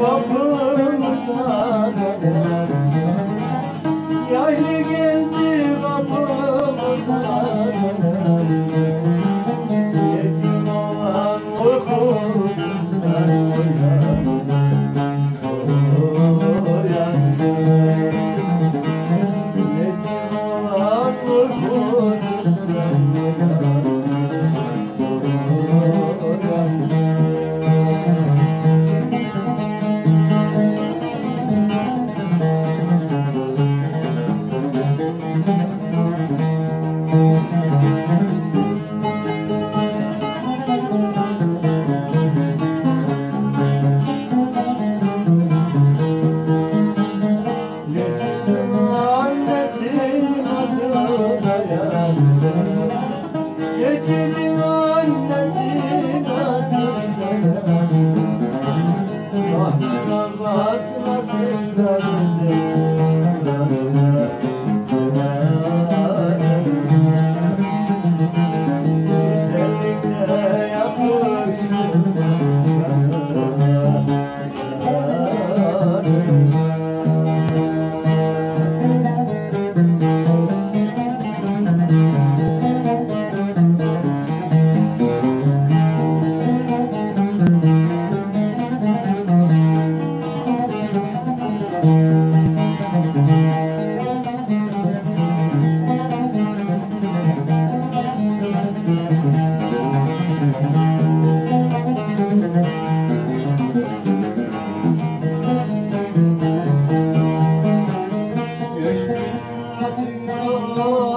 kapında Oh.